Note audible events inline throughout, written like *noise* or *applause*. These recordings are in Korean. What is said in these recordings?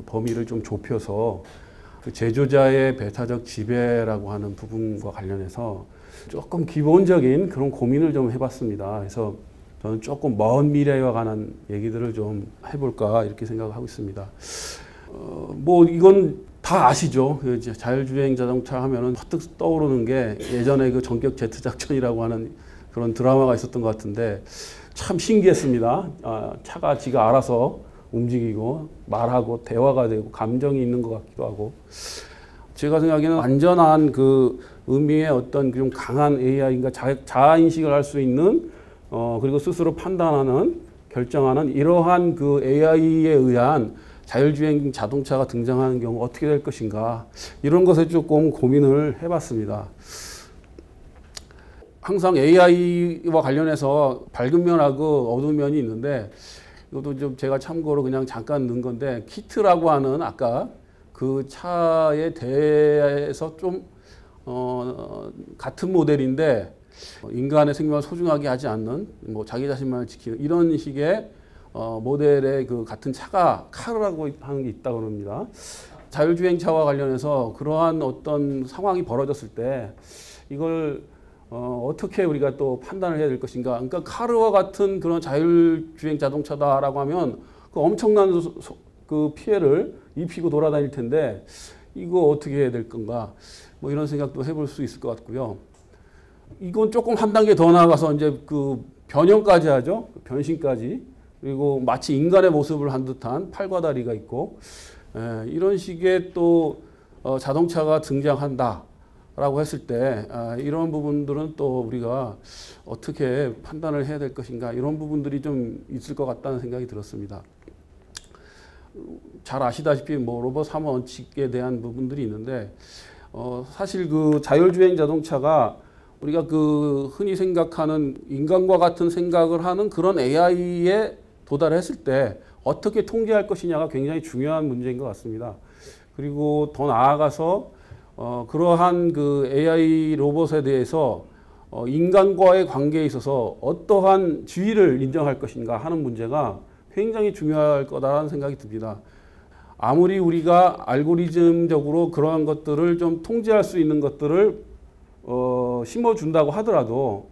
그 범위를 좀 좁혀서 그 제조자의 배타적 지배라고 하는 부분과 관련해서 조금 기본적인 그런 고민을 좀 해봤습니다. 그래서 저는 조금 먼 미래와 관한 얘기들을 좀 해볼까 이렇게 생각을 하고 있습니다. 어, 뭐 이건 다 아시죠? 그 자율주행 자동차 하면은 퍼뜩 떠오르는 게 예전에 그 전격 제트 작전이라고 하는 그런 드라마가 있었던 것 같은데 참 신기했습니다. 아, 차가 지가 알아서 움직이고 말하고 대화가 되고 감정이 있는 것 같기도 하고 제가 생각에는 완전한 그 의미의 어떤 좀 강한 AI인가 자아 인식을 할 수 있는 어 그리고 스스로 판단하는 결정하는 이러한 그 AI에 의한 자율주행 자동차가 등장하는 경우 어떻게 될 것인가 이런 것에 조금 고민을 해봤습니다. 항상 AI와 관련해서 밝은 면하고 어두운 면이 있는데 이것도 좀 제가 참고로 그냥 잠깐 넣은 건데 키트라고 하는 아까 그 차에 대해서 좀 어, 같은 모델인데 인간의 생명을 소중하게 하지 않는 뭐 자기 자신만을 지키는 이런 식의 어, 모델의 그 같은 차가 카르라고 하는 게 있다고 합니다. 자율주행차와 관련해서 그러한 어떤 상황이 벌어졌을 때 이걸 어, 어떻게 우리가 또 판단을 해야 될 것인가. 그러니까 카르와 같은 그런 자율주행 자동차다라고 하면 그 엄청난 소, 그 피해를 입히고 돌아다닐 텐데 이거 어떻게 해야 될 건가. 뭐 이런 생각도 해볼 수 있을 것 같고요. 이건 조금 한 단계 더 나아가서 이제 그 변형까지 하죠. 변신까지. 그리고 마치 인간의 모습을 한 듯한 팔과 다리가 있고 에, 이런 식의 또 어, 자동차가 등장한다 라고 했을 때 아, 이런 부분들은 또 우리가 어떻게 판단을 해야 될 것인가 이런 부분들이 좀 있을 것 같다는 생각이 들었습니다. 잘 아시다시피 뭐 로봇 사무 원칙에 대한 부분들이 있는데 어, 사실 그 자율주행 자동차가 우리가 그 흔히 생각하는 인간과 같은 생각을 하는 그런 AI에 도달했을 때 어떻게 통제할 것이냐가 굉장히 중요한 문제인 것 같습니다. 그리고 더 나아가서 어, 그러한 그 AI 로봇에 대해서 어, 인간과의 관계에 있어서 어떠한 지위를 인정할 것인가 하는 문제가 굉장히 중요할 거다라는 생각이 듭니다. 아무리 우리가 알고리즘적으로 그러한 것들을 좀 통제할 수 있는 것들을 어, 심어준다고 하더라도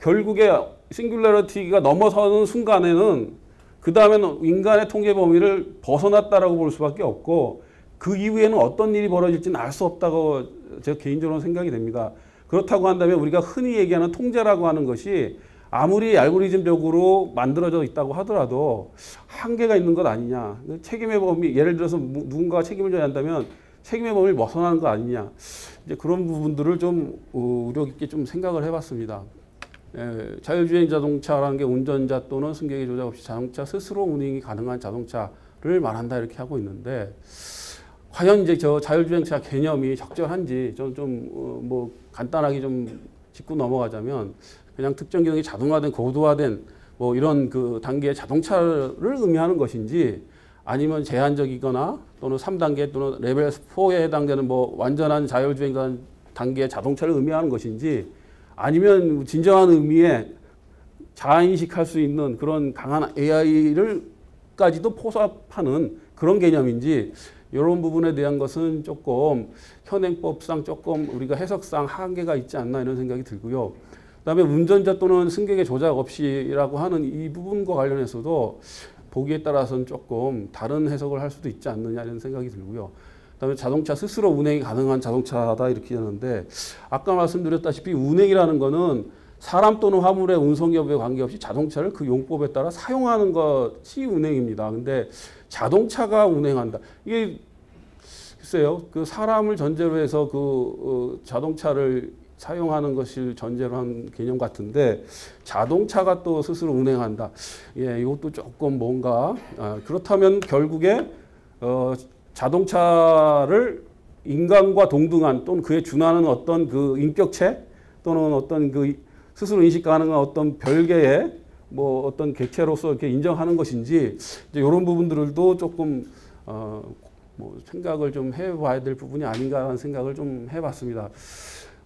결국에 싱귤러리티가 넘어서는 순간에는 그 다음에는 인간의 통계 범위를 벗어났다라고 볼 수밖에 없고 그 이후에는 어떤 일이 벌어질지는 알 수 없다고 제가 개인적으로 생각이 됩니다. 그렇다고 한다면 우리가 흔히 얘기하는 통제라고 하는 것이 아무리 알고리즘적으로 만들어져 있다고 하더라도 한계가 있는 것 아니냐. 책임의 범위, 예를 들어서 누군가가 책임을 져야 한다면 책임의 범위를 벗어나는 거 아니냐. 이제 그런 부분들을 좀 우려 깊게 좀 생각을 해봤습니다. 예, 자율주행 자동차라는 게 운전자 또는 승객의 조작 없이 자동차 스스로 운행이 가능한 자동차를 말한다 이렇게 하고 있는데 과연 이제 저 자율주행차 개념이 적절한지 저는 좀뭐 어, 간단하게 좀 짚고 넘어가자면 그냥 특정 기능이 자동화된 고도화된 뭐 이런 그 단계의 자동차를 의미하는 것인지 아니면 제한적이거나 또는 3단계 또는 레벨 4에 해당되는 뭐 완전한 자율주행 단계의 자동차를 의미하는 것인지 아니면 진정한 의미의 자인식할 수 있는 그런 강한 AI를까지도 포섭하는 그런 개념인지 이런 부분에 대한 것은 조금 현행법상 조금 우리가 해석상 한계가 있지 않나 이런 생각이 들고요. 그다음에 운전자 또는 승객의 조작 없이라고 하는 이 부분과 관련해서도 보기에 따라서는 조금 다른 해석을 할 수도 있지 않느냐 이런 생각이 들고요. 그다음에 자동차 스스로 운행이 가능한 자동차다 이렇게 하는데 아까 말씀드렸다시피 운행이라는 거는 사람 또는 화물의 운송 여부에 관계없이 자동차를 그 용법에 따라 사용하는 것이 운행입니다. 근데 자동차가 운행한다. 이게 글쎄요. 그 사람을 전제로 해서 그 어, 자동차를 사용하는 것을 전제로 한 개념 같은데 자동차가 또 스스로 운행한다. 예, 이것도 조금 뭔가 아, 그렇다면 결국에 어, 자동차를 인간과 동등한 또는 그에 준하는 어떤 그 인격체 또는 어떤 그 스스로 인식 가능한 어떤 별개의 뭐 어떤 객체로서 이렇게 인정하는 것인지 이제 이런 부분들도 조금 어 뭐 생각을 좀 해봐야 될 부분이 아닌가 하는 생각을 좀 해봤습니다.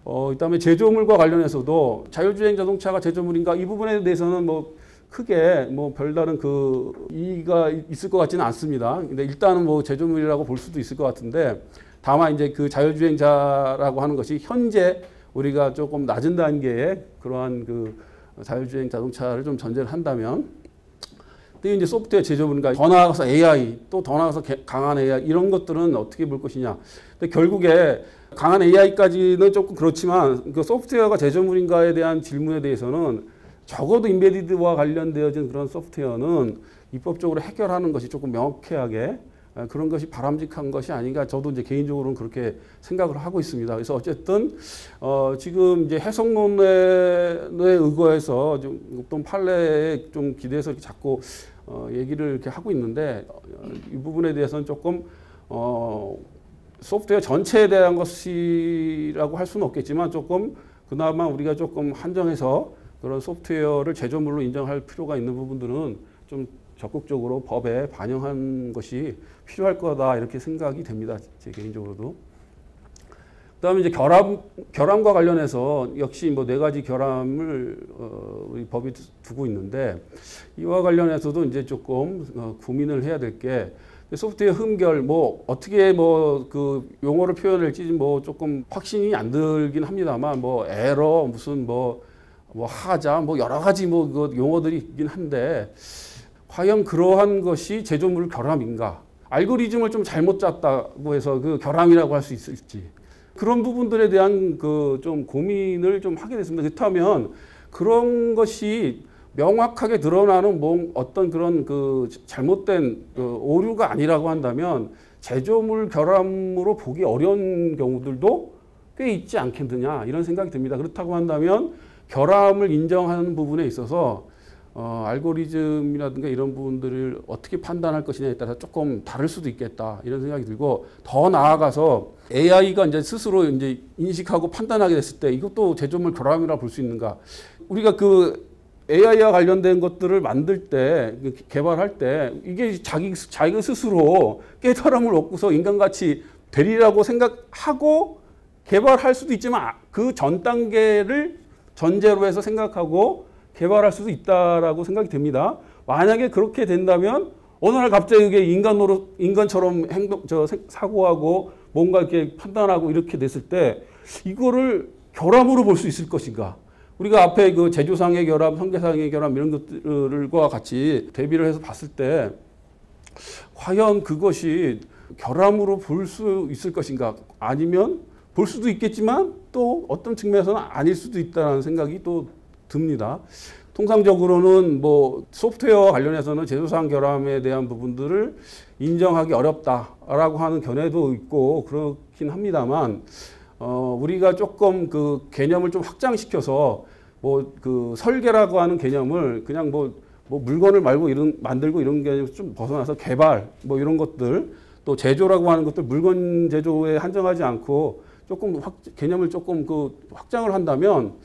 어, 그다음에 제조물과 관련해서도 자율주행 자동차가 제조물인가 이 부분에 대해서는 뭐 크게 뭐 별다른 그 이의가 있을 것 같지는 않습니다. 근데 일단은 뭐 제조물이라고 볼 수도 있을 것 같은데 다만 이제 그 자율주행자라고 하는 것이 현재 우리가 조금 낮은 단계의 그러한 그 자율주행 자동차를 좀 전제를 한다면 또 이제 소프트웨어 제조분과 더 나아가서 AI 또 더 나아가서 강한 AI 이런 것들은 어떻게 볼 것이냐. 근데 결국에 강한 AI까지는 조금 그렇지만 그 소프트웨어가 제조물인가에 대한 질문에 대해서는 적어도 인베디드와 관련되어진 그런 소프트웨어는 입법적으로 해결하는 것이 조금 명확하게 아, 그런 것이 바람직한 것이 아닌가 저도 이제 개인적으로는 그렇게 생각을 하고 있습니다. 그래서 어쨌든 어 지금 이제 해석론에 의거해서 좀 어떤 판례에 좀 기대해서 자꾸 어 얘기를 이렇게 하고 있는데 어, 이 부분에 대해서는 조금 어 소프트웨어 전체에 대한 것이라고 할 수는 없겠지만 조금 그나마 우리가 조금 한정해서 그런 소프트웨어를 제조물로 인정할 필요가 있는 부분들은 좀 적극적으로 법에 반영한 것이 필요할 거다 이렇게 생각이 됩니다. 제 개인적으로도. 그다음에 이제 결함 결함과 관련해서 역시 뭐 네 가지 결함을 어, 우리 법이 두고 있는데 이와 관련해서도 이제 조금 어, 고민을 해야 될 게 소프트웨어 흠결 뭐 어떻게 뭐 그 용어를 표현할지 뭐 조금 확신이 안 들긴 합니다만 뭐 에러 무슨 뭐뭐 하자 뭐 여러 가지 뭐 그 용어들이 있긴 한데 과연 그러한 것이 제조물 결함인가? 알고리즘을 좀 잘못 짰다고 해서 그 결함이라고 할 수 있을지 그런 부분들에 대한 그 좀 고민을 좀 하게 됐습니다. 그렇다면 그런 것이 명확하게 드러나는 뭐 어떤 그런 그 잘못된 그 오류가 아니라고 한다면 제조물 결함으로 보기 어려운 경우들도 꽤 있지 않겠느냐 이런 생각이 듭니다. 그렇다고 한다면 결함을 인정하는 부분에 있어서 어, 알고리즘이라든가 이런 부분들을 어떻게 판단할 것이냐에 따라 조금 다를 수도 있겠다 이런 생각이 들고 더 나아가서 AI가 이제 스스로 이제 인식하고 판단하게 됐을 때 이것도 제조물 결함이라 볼 수 있는가? 우리가 그 AI와 관련된 것들을 만들 때그 개발할 때 이게 자기 자기 스스로 깨달음을 얻고서 인간같이 되리라고 생각하고 개발할 수도 있지만 그 전 단계를 전제로 해서 생각하고 개발할 수도 있다라고 생각이 됩니다. 만약에 그렇게 된다면 어느 날 갑자기 이게 인간으로 인간처럼 행동 저 사고하고 뭔가 이렇게 판단하고 이렇게 됐을 때 이거를 결함으로 볼 수 있을 것인가? 우리가 앞에 그 제조상의 결함, 성계상의 결함 이런 것들과 같이 대비를 해서 봤을 때 과연 그것이 결함으로 볼 수 있을 것인가? 아니면 볼 수도 있겠지만 또 어떤 측면에서는 아닐 수도 있다는 생각이 또 듭니다. 통상적으로는 뭐 소프트웨어 관련해서는 제조상 결함에 대한 부분들을 인정하기 어렵다라고 하는 견해도 있고 그렇긴 합니다만 어 우리가 조금 그 개념을 좀 확장시켜서 뭐 그 설계라고 하는 개념을 그냥 뭐, 뭐 물건을 말고 이런 만들고 이런 개념 좀 벗어나서 개발 뭐 이런 것들 또 제조라고 하는 것들 물건 제조에 한정하지 않고 조금 확, 개념을 조금 그 확장을 한다면 어,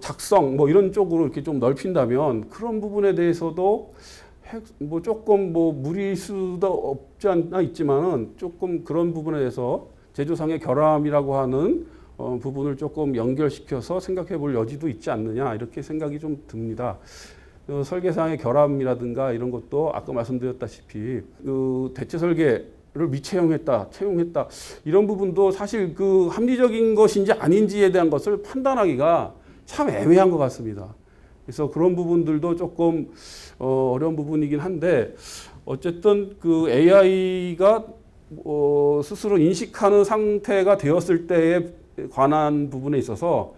작성 뭐 이런 쪽으로 이렇게 좀 넓힌다면 그런 부분에 대해서도 핵, 뭐 조금 뭐 무리일 수도 없지 않나 있지만은 조금 그런 부분에 대해서 제조상의 결함이라고 하는 어, 부분을 조금 연결시켜서 생각해 볼 여지도 있지 않느냐 이렇게 생각이 좀 듭니다. 어, 설계상의 결함이라든가 이런 것도 아까 말씀드렸다시피 그 대체 설계 를 미채용했다, 채용했다 이런 부분도 사실 그 합리적인 것인지 아닌지에 대한 것을 판단하기가 참 애매한 것 같습니다. 그래서 그런 부분들도 조금 어, 어려운 부분이긴 한데 어쨌든 그 AI가 어, 스스로 인식하는 상태가 되었을 때에 관한 부분에 있어서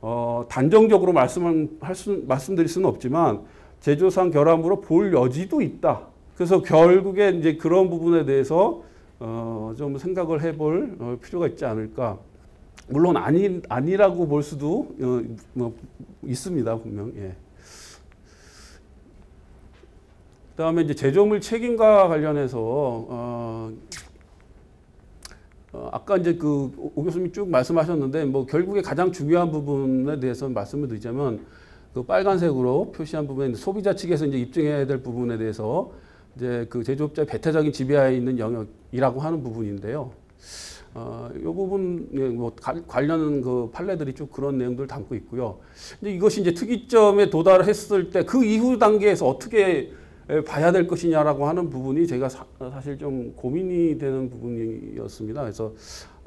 어, 단정적으로 말씀을 할 수, 말씀드릴 수는 없지만 제조상 결함으로 볼 여지도 있다. 그래서 결국에 이제 그런 부분에 대해서 어, 좀 생각을 해볼 어, 필요가 있지 않을까. 물론 아니 아니라고 볼 수도 어, 뭐 있습니다 분명. 예. 그 다음에 이제 제조물 책임과 관련해서 어, 어, 아까 이제 그 오 교수님 쭉 말씀하셨는데 뭐 결국에 가장 중요한 부분에 대해서 말씀을 드리자면 그 빨간색으로 표시한 부분에 소비자 측에서 이제 입증해야 될 부분에 대해서 이제 그 제조업자의 배타적인 지배하에 있는 영역이라고 하는 부분인데요. 어, 이 부분 예, 뭐 가- 관련 그 판례들이 쭉 그런 내용들 담고 있고요. 근데 이것이 이제 특이점에 도달했을 때 그 이후 단계에서 어떻게 에, 봐야 될 것이냐라고 하는 부분이 제가 사, 실좀 고민이 되는 부분이었습니다. 그래서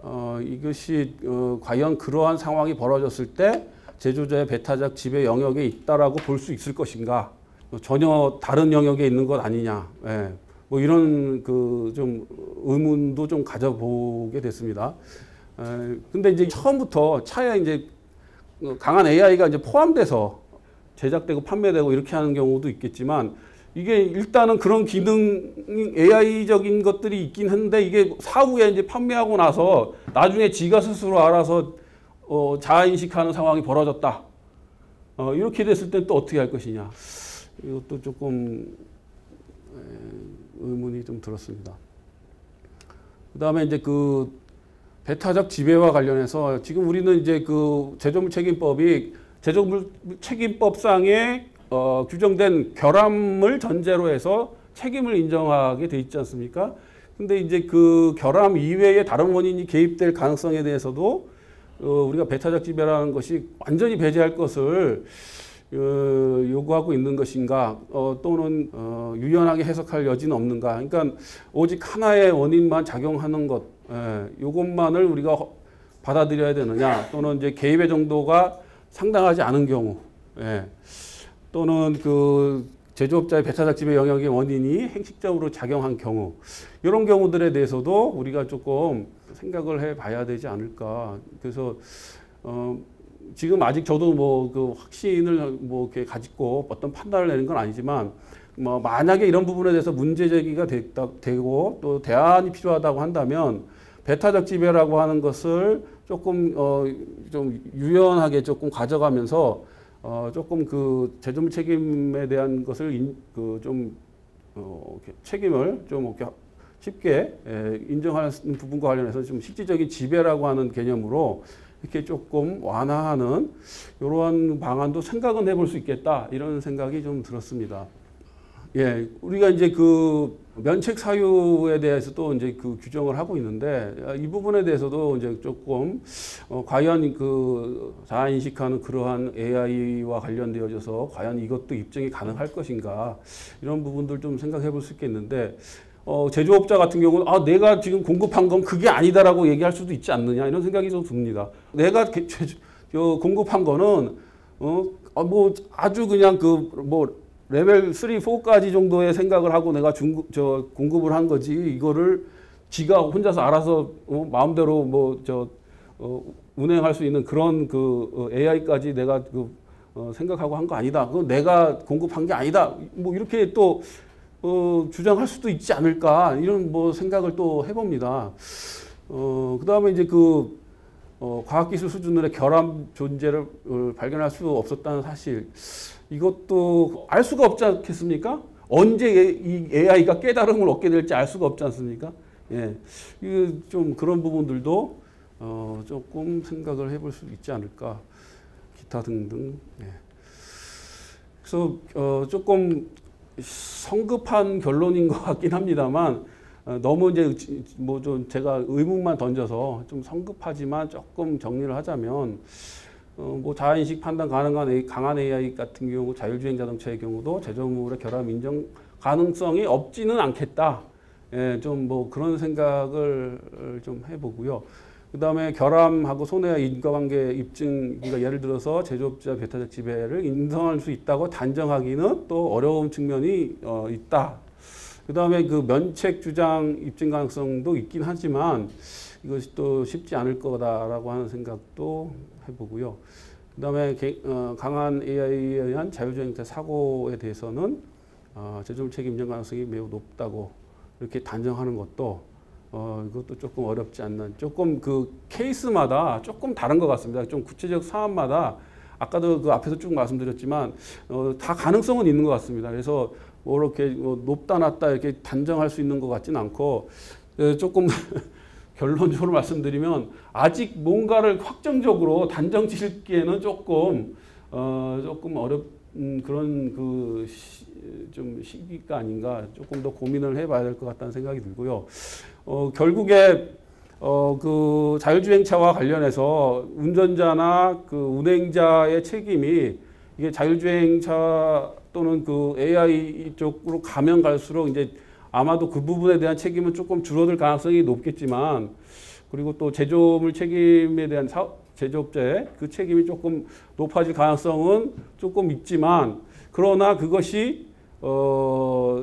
어, 이것이 어, 과연 그러한 상황이 벌어졌을 때 제조자의 배타적 지배 영역에 있다라고 볼 수 있을 것인가? 어, 전혀 다른 영역에 있는 것 아니냐? 예. 뭐 이런 그 좀 의문도 좀 가져보게 됐습니다. 에, 근데 이제 처음부터 차에 이제 어, 강한 AI가 이제 포함돼서 제작되고 판매되고 이렇게 하는 경우도 있겠지만 이게 일단은 그런 기능 AI적인 것들이 있긴 한데 이게 사후에 이제 판매하고 나서 나중에 지가 스스로 알아서 어, 자아 인식하는 상황이 벌어졌다. 어, 이렇게 됐을 때또 어떻게 할 것이냐. 이것도 조금 에, 의문이 좀 들었습니다. 그 다음에 이제 그 배타적 지배와 관련해서 지금 우리는 이제 그 제조물 책임법이 제조물 책임법상에 어, 규정된 결함을 전제로 해서 책임을 인정하게 돼 있지 않습니까? 근데 이제 그 결함 이외에 다른 원인이 개입될 가능성에 대해서도 어, 우리가 배타적 지배라는 것이 완전히 배제할 것을 어, 요구하고 있는 것인가 어, 또는 어, 유연하게 해석할 여지는 없는가. 그러니까 오직 하나의 원인만 작용하는 것 예, 요것만을 우리가 허- 받아들여야 되느냐. 또는 이제 개입의 정도가 상당하지 않은 경우 예, 또는 그 제조업자의 지배 영역의 원인이 행식적으로 작용한 경우 이런 경우들에 대해서도 우리가 조금 생각을 해봐야 되지 않을까. 그래서 어, 지금 아직 저도 뭐 그 확신을 뭐 이렇게 가지고 어떤 판단을 내는 건 아니지만 뭐 만약에 이런 부분에 대해서 문제 제기가 됐다, 되고 또 대안이 필요하다고 한다면 배타적 지배라고 하는 것을 조금 어 좀 유연하게 조금 가져가면서 어 조금 그 제조물 책임에 대한 것을 그좀 어, 책임을 좀 이렇게 쉽게 에, 인정하는 부분과 관련해서 좀 실질적인 지배라고 하는 개념으로 이렇게 조금 완화하는 이러한 방안도 생각은 해볼 수 있겠다 이런 생각이 좀 들었습니다. 예, 우리가 이제 그 면책 사유에 대해서도 이제 그 규정을 하고 있는데 이 부분에 대해서도 이제 조금 어, 과연 그 자아 인식하는 그러한 AI와 관련되어져서 과연 이것도 입증이 가능할 것인가 이런 부분들 좀 생각해 볼 수 있겠는데 어, 제조업자 같은 경우는 아 내가 지금 공급한 건 그게 아니다라고 얘기할 수도 있지 않느냐 이런 생각이 좀 듭니다. 내가 개- *laughs* 제- 저 공급한 거는 어뭐 아주 그냥 그 뭐 레벨 3, 4까지 정도의 생각을 하고 내가 중급 저 공급을 한 거지 이거를 지가 혼자서 알아서 어, 마음대로 뭐저 어, 운행할 수 있는 그런 그 어, AI까지 내가 그 어, 생각하고 한 거 아니다. 그건 내가 공급한 게 아니다. 뭐 이렇게 또 어, 주장할 수도 있지 않을까 이런 뭐 생각을 또 해봅니다. 어, 그 다음에 이제 그 어, 과학기술 수준의 결함 존재를 어, 발견할 수 없었다는 사실 이것도 알 수가 없지 않겠습니까? 언제 예- 이 AI가 깨달음을 얻게 될지 알 수가 없지 않습니까? 예, 이좀 그런 부분들도 어, 조금 생각을 해볼 수 있지 않을까 기타 등등. 예. 그래서 어, 조금 성급한 결론인 것 같긴 합니다만 어, 너무 이제 뭐 좀 제가 의문만 던져서 좀 성급하지만 조금 정리를 하자면 어, 뭐 자인식 판단 가능한 강한 AI 같은 경우 자율주행 자동차의 경우도 제조물의 결함 인정 가능성이 없지는 않겠다. 예, 좀 뭐 그런 생각을 좀 해보고요. 그 다음에 결함하고 손해와 인과관계 입증, 그러니까 예를 들어서 제조업자 배타적 지배를 인정할 수 있다고 단정하기는 또 어려운 측면이 어, 있다. 그 다음에 그 면책 주장 입증 가능성도 있긴 하지만 이것이 또 쉽지 않을 거다라고 하는 생각도 해보고요. 그 다음에 어, 강한 AI에 의한 자율주행차 사고에 대해서는 어, 제조물 책임 인정 가능성이 매우 높다고 이렇게 단정하는 것도 어, 이것도 조금 어렵지 않나. 조금 그 케이스마다 조금 다른 것 같습니다. 좀 구체적 사안마다 아까도 그 앞에서 쭉 말씀드렸지만 어, 다 가능성은 있는 것 같습니다. 그래서 뭐 이렇게 뭐 높다 낮다 이렇게 단정할 수 있는 것 같지는 않고 어, 조금 *laughs* 결론적으로 말씀드리면 아직 뭔가를 확정적으로 단정 짓기에는 조금 어, 조금 어렵 음, 그런 그 좀 시기가 아닌가 조금 더 고민을 해봐야 될 것 같다는 생각이 들고요. 어, 결국에 어, 그 자율주행차와 관련해서 운전자나 그 운행자의 책임이 이게 자율주행차 또는 그 AI 쪽으로 가면 갈수록 이제 아마도 그 부분에 대한 책임은 조금 줄어들 가능성이 높겠지만 그리고 또 제조물 책임에 대한 사, 제조업자의 그 책임이 조금 높아질 가능성은 조금 있지만 그러나 그것이 어,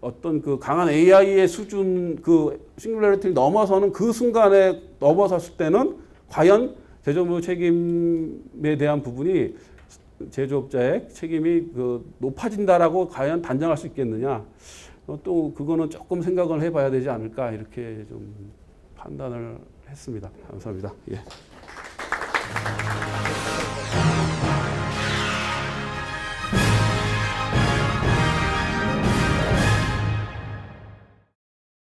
어떤 그 강한 AI의 수준 그 singularity를 넘어서는 그 순간에 넘어섰을 때는 과연 제조물 책임에 대한 부분이 제조업자의 책임이 그 높아진다라고 과연 단정할 수 있겠느냐. 어, 또 그거는 조금 생각을 해봐야 되지 않을까 이렇게 좀 판단을 했습니다. 감사합니다. 예.